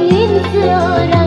Nín theo đàn